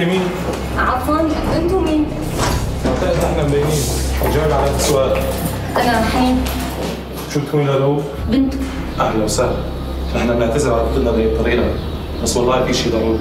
انت مين؟ عفوا أنتم مين؟ منطقة إحنا مبينين جاوب على السؤال أنا حنين شو بتكوني لرؤوف؟ بنت أهلا وسهلا نحن بنعتذر على دخولنا بهي الطريقة بس والله في شيء ضروري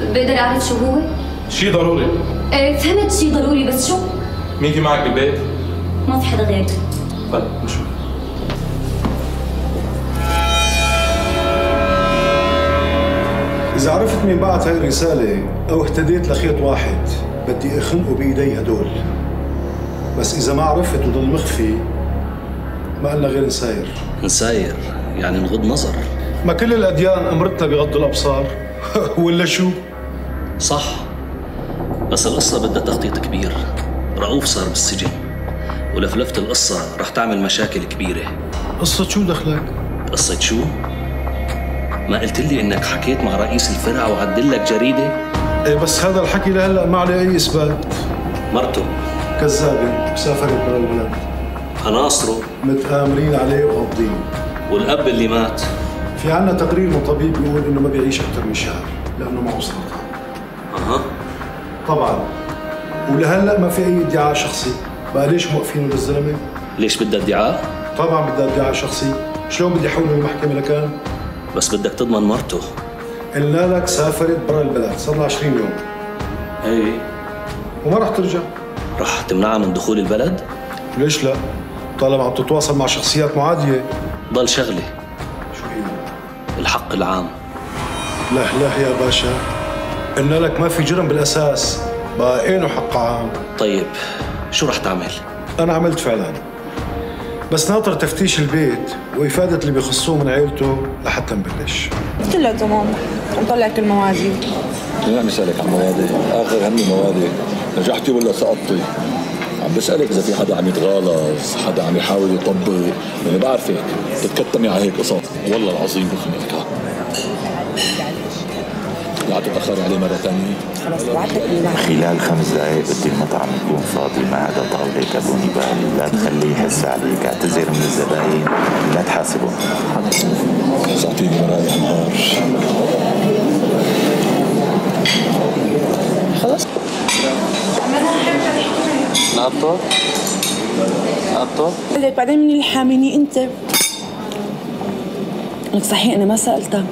بقدر أعرف شو هو؟ شيء ضروري إيه فهمت شي ضروري بس شو؟ مين في معك بالبيت؟ ما في حدا غيري طيب نشوف إذا عرفت مين بعت هاي الرسالة أو اهتديت لخيط واحد بدي أخنقه بإيدي هدول. بس إذا ما عرفت وضل مخفي ما قلنا غير نساير. نساير؟ يعني نغض نظر. ما كل الأديان أمرتنا بغض الأبصار. ولا شو؟ صح. بس القصة بدها تخطيط كبير. رؤوف صار بالسجن. ولفلفة القصة رح تعمل مشاكل كبيرة. قصة شو دخلك؟ قصة شو؟ ما قلت لي إنك حكيت مع رئيس الفرع وعدل لك جريدة؟ إيه بس هذا الحكي لهلأ ما عليه أي إثبات. مرته. كذابة سافرت برا البلد. عناصره متآمرين عليه وغاضين والأب اللي مات. في عنا تقرير من طبيب بيقول إنه ما بيعيش أكثر من شهر لأنه معه سرطان أها. طبعا. ولهلأ ما في أي ادعاء شخصي. بقى ليش موقفينه للزلمه؟ ليش بدها ادعاء؟ طبعا بدها ادعاء شخصي. شلون بدي احوله للمحكمه لكان؟ بس بدك تضمن مرته. قلنا لك سافرت برا البلد صار لها 20 يوم. إيه. وما رح ترجع؟ رح تمنعها من دخول البلد؟ ليش لا؟ طالما عم تتواصل مع شخصيات معادية. ضل شغلة. شو هي؟ الحق العام. لا لا يا باشا. قلنا لك ما في جرم بالأساس. بقى اينه حق عام. طيب شو رح تعمل؟ أنا عملت فعلا. بس ناطر تفتيش البيت وإفادة اللي بيخصوه من عيلته لحتى نبلش. قلت له تمام نطلع كل موادي مين عم يسألك عن موادي؟ آخر همي موادي نجحتي ولا سقطتي؟ عم بسألك إذا في حدا عم يتغالظ، حدا عم يحاول يطبق، لأني بعرفك بتتكتمي على هيك قصص، والله العظيم بخنقك لا تتأخري عليه مرة ثانية اني خلال خمس دقايق بدي المطعم يكون فاضي. ما عدا طاولة ابو نبال لا تخليه يحس عليك. اعتذر من الزباين. لا تحاسبهم ساعتين مرايح نهار خلص نقطه؟ نقطه؟ لك بعدين مين اللي حاميني أنت؟ لك صحيح أنا ما سألتك.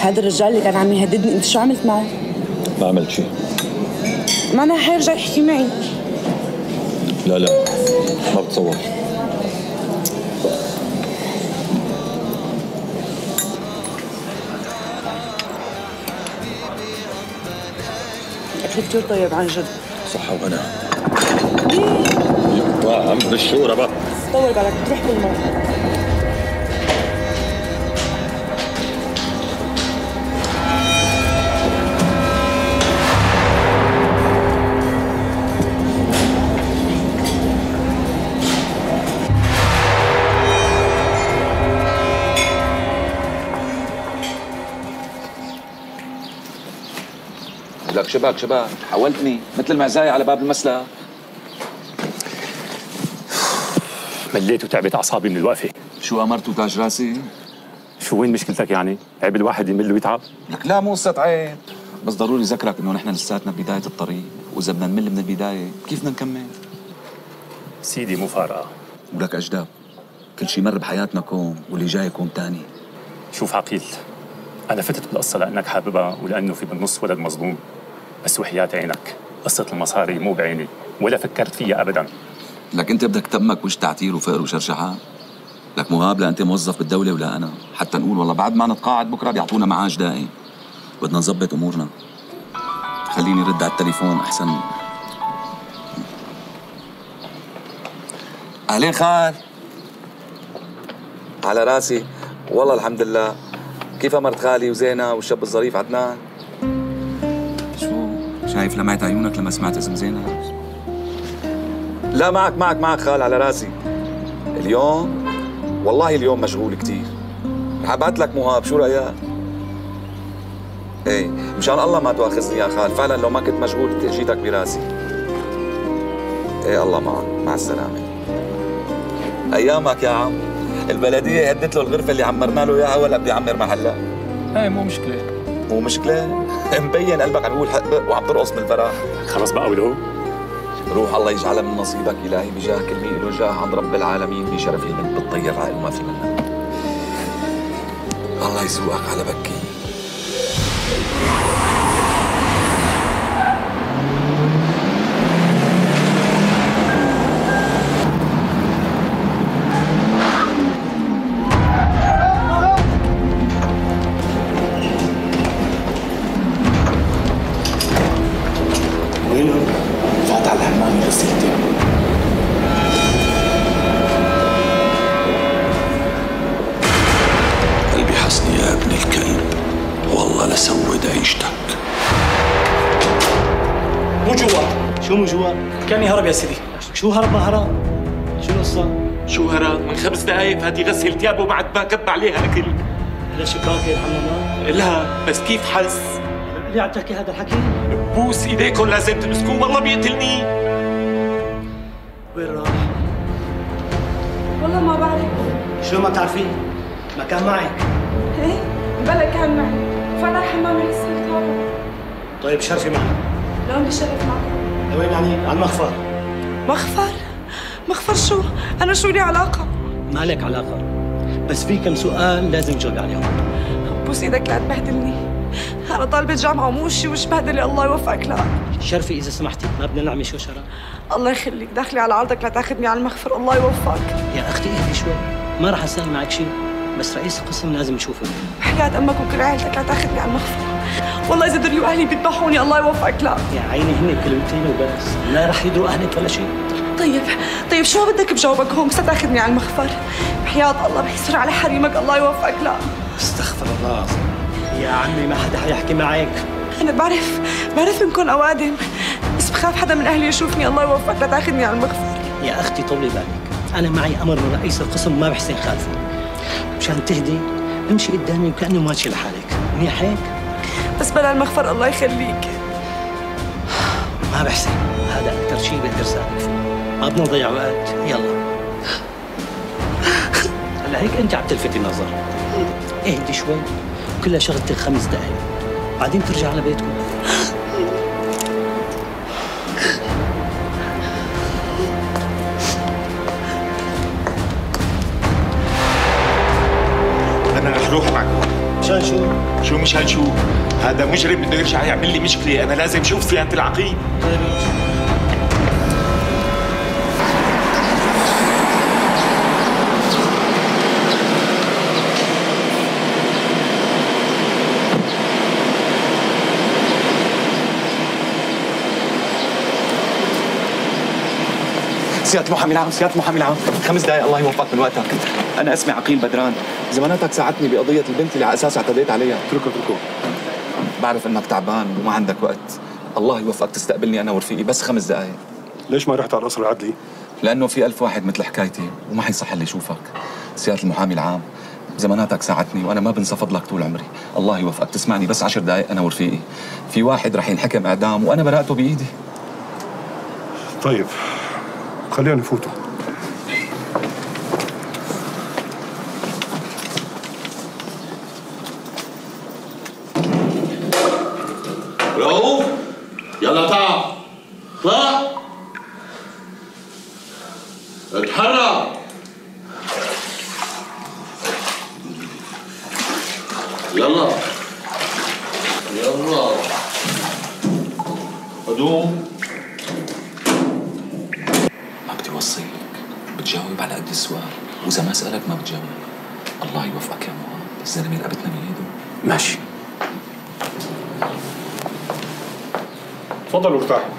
هذا الرجال اللي كان عم يهددني انت شو عملت معه؟ ما عملت شيء. ما أنا حيرجع يحكي معي. لا لا ما بتصور. اكل كثير طيب عن جد؟ صحة وأنا. طعم بالشورى بقى. طول بالك تروح بالماء لك شباك شباك حولتني مثل المعزاية على باب المسلخ مليت وتعبت أعصابي من الوقفة. شو عمري وتاج راسي؟ شو وين مشكلتك يعني؟ عيب الواحد يمل ويتعب. لك لا مو قصة عيب. بس ضروري ذكرك إنه نحن لساتنا ببداية الطريق. وإذا بدنا نمل من البداية كيف بدنا نكمل؟ سيدي مو فارقة. ولك أجداب. كل شي مر بحياتنا كوم واللي جاي كوم تاني. شوف عقيل أنا فتت بالقصة لأنك حاببها ولأنه في بالنص ولد مظلوم. بس وحياة عينك. قصة المصاري مو بعيني ولا فكرت فيها ابدا. لك أنت بدك تمك وش تعتير وفقر وشرشحات لك مهاب لا أنت موظف بالدولة ولا أنا؟ حتى نقول والله بعد ما نتقاعد بكرة بيعطونا معاش دائم. بدنا نظبط أمورنا. خليني رد على التليفون أحسن. أهلين خال. على راسي. والله الحمد لله. كيف مرت خالي وزينة والشاب الظريف عدنان؟ شايف لمعت عيونك لما سمعت اسم زينب لا معك معك معك خال على راسي. اليوم؟ والله اليوم مشغول كتير. رح أبعت لك مهاب شو رايك؟ إيه مشان الله ما تواخذني يا خال. فعلا لو ما كنت مشغول كنت اجيتك براسي. إيه الله معك. مع السلامة. أيامك يا عم. البلدية هدت له الغرفة اللي عمرنا له إياها ولا بدي أعمر محلها؟ إيه مو مشكلة. مو مشكلة؟ مبين قلبك عم يقول حق وعم ترقص من الفرح خلص بقى ولو روح الله يجعلها من نصيبك إلهي بجاه كل مين له جاه عند رب العالمين بشرف البنت بتطير عقل وما في منها الله يسوقك على بكي. عيشتك مو جوا شو مو جوا؟ كان يهرب يا سيدي شو هرب ما هرب؟ شو القصة؟ شو هرب من خمس دقايق فات يغسل ثيابه بعد ما كب عليها أكل هلا شباك الحمامات؟ لا بس كيف حس اللي عم تحكي هذا الحكي؟ بوس ايديكم لازم تمسكوه والله بيقتلني وين راح؟ والله ما بعرف شو ما بتعرفين؟ ما كان معك إيه بلا كان معي فانا الحمام يغسل ثيابه طيب شرفي معك. لون بشرف معكم لوين يعني؟ على المخفر مخفر مخفر شو؟ أنا شو لي علاقة؟ ما لك علاقة. بس في كم سؤال لازم تجاوب عليهم بوس إيدك لا تبهدلني. أنا طالبة جامعة ومو شي وش بهدلي الله يوفقك. لا. شرفي إذا سمحتي ما بدنا نعمل شو شرف. الله يخليك. داخلي على عرضك لا تاخذني على المخفر الله يوفقك. يا أختي اهدي شوي. ما راح أسأل معك شيء. بس رئيس القسم لازم يشوفه. حياة أمك وكل عيلتك لا تاخذني على المخفر والله إذا دريوا أهلي بيذبحوني الله يوفقك. لا. يا عيني هن كلمتين وبس. لا رح يدروا أهلك ولا شيء. طيب طيب شو بدك بجاوبك هون بس تاخذني على المخفر بحياة الله بيسر على حريمك الله يوفقك. لا. استغفر الله العظيم. يا عمي ما حدا حيحكي معك. أنا بعرف بعرف إنكم أوادم بس بخاف حدا من أهلي يشوفني الله يوفقك. لا تاخذني على المخفر يا أختي طولي بالك. أنا معي أمر من رئيس القسم ما بحسن خالفه. مشان تهدي امشي قدامي وكأنه ماشي لحالك منيح هيك؟ بس بلا المخفر الله يخليك. ما بحسن. هذا أكثر شيء بقدر ساعدك فيه ما بدنا نضيع وقت. يلا. هلا هيك أنت عم تلفتي النظر اهدي شوي. كلها شغلتك خمس دقايق. بعدين ترجع على بيتكم شو؟ مشان شو هذا مجرم بده يرجع يعمل لي مشكلة أنا لازم أشوف صيانه العقيم سيادة المحامي العام سيادة المحامي العام. خمس دقائق الله يوفقك من وقتك أنا اسمي عقيل بدران. زماناتك ساعدتني بقضية البنت اللي على أساسها اعتديت عليها. اتركه اتركه. بعرف إنك تعبان وما عندك وقت. الله يوفقك تستقبلني أنا ورفيقي. بس خمس دقائق ليش ما رحت على القصر العدلي؟ لأنه في ألف واحد مثل حكايتي وما حيصح اللي يشوفك. سيادة المحامي العام زماناتك ساعدتني وأنا ما بنسى فضلك طول عمري. الله يوفقك. تسمعني بس عشر دقائق أنا ورفيقي. في واحد رح ينحكم إعدام وأنا براءته بإيدي. طيب. خلينا نفوتوا رؤوف يلا يلا. يلا ما بدي اوصيك بتجاوب على قد السؤال وإذا ما سألك ما بتجاوب. الله يوفقك يا موها الزلمه رقبتنا بايده ماشي. تفضلوا ارتاحوا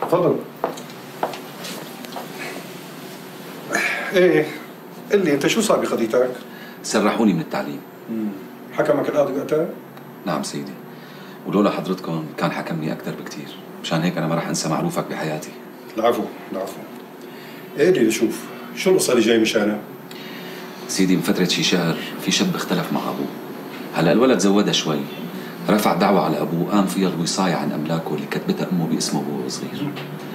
تفضلوا إيه قل لي أنت شو صار بقضيتك؟ سرحوني من التعليم. حكمك القاضي وقتها؟ نعم سيدي. ولولا حضرتكم كان حكمني أكثر بكثير مشان هيك أنا ما رح أنسى معروفك بحياتي. العفو العفو. إيه اللي شوف شو القصة اللي جاي مشانها؟ سيدي من فترة شي شهر في شاب اختلف مع أبوه. هلا الولد زودها شوي. رفع دعوة على أبوه قام فيها الوصاية عن أملاكه اللي كتبتها أمه باسمه وهو صغير.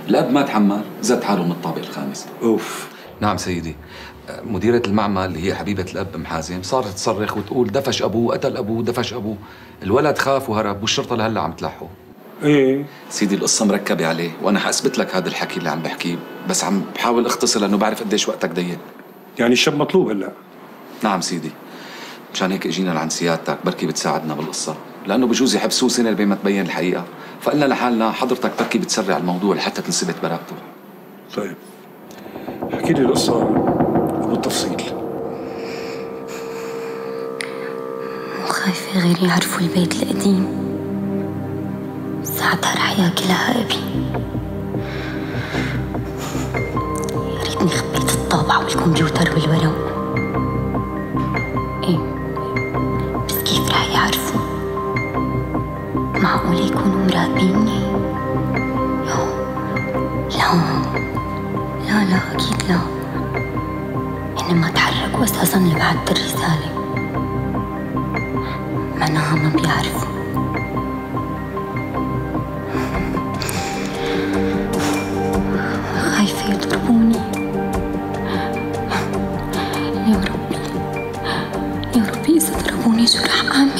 الأب ما تحمل زاد حاله من الطابق الخامس. أوف. نعم سيدي. مديرة المعمل اللي هي حبيبة الأب أم حازم صارت تصرخ وتقول دفش أبوه قتل أبوه دفش أبوه. الولد خاف وهرب والشرطة لهلا عم تلحه إيه. سيدي القصة مركبة عليه وأنا حأثبت لك هذا الحكي اللي عم بحكيه بس عم بحاول أختصر لأنه بعرف قديش وقتك ضيق. يعني الشاب مطلوب هلا؟ نعم سيدي. مشان هيك إجينا لعند سيادتك بركي بتساعدنا بالقصة. لأنه بجوز يحبسوه سنة لبين ما تبين الحقيقة. فقلنا لحالنا حضرتك بركي بتسرع الموضوع لحتى تنثبت براءته. طيب. احكي لي القصة بالتفصيل. مو خايفة غير يعرفوا البيت القديم. ساعتها رح ياكلها أبي يا ريتني خبيت الطابعة والكمبيوتر والورق إيه. بس كيف رح يعرفوا؟ معقول يكونوا مراقبيني؟ لا. لا لا أكيد لا. هن ما تحركوا أساسا لبعت الرسالة. معناها ما بيعرفوا. penghuni. Ya Rabbi, Ya Rabbi istana sudah am.